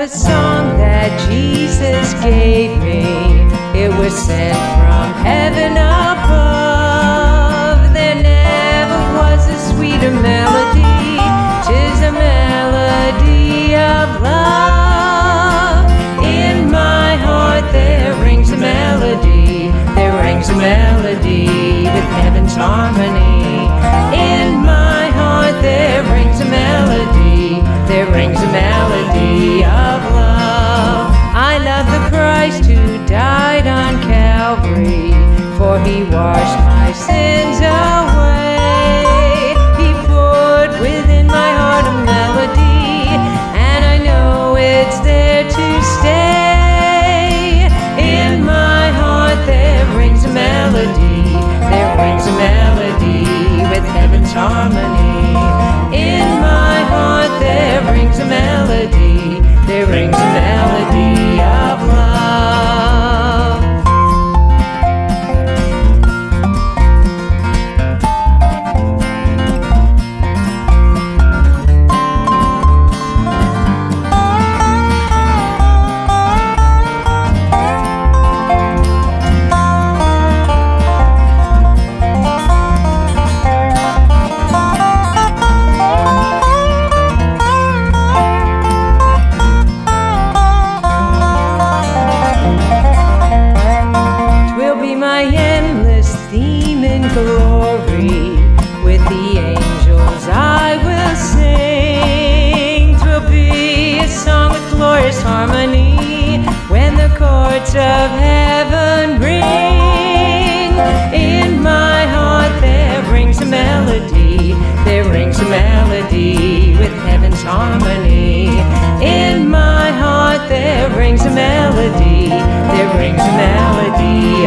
a song that Jesus gave me. It was sent from heaven above. There never was a sweeter melody. Tis a melody of love. In my heart there rings a melody. There rings a melody with heaven's harmony. For he washed my sins away. He put within my heart a melody, and I know it's there to stay. In my heart there rings a melody, there rings a melody with heaven's harmony. In my heart there rings a melody, there rings a melody glory. With the angels I will sing. Be a song glorious harmony when the chords of heaven ring. In my heart there rings a melody. There rings a melody with heaven's harmony. In my heart there rings a melody. There rings a melody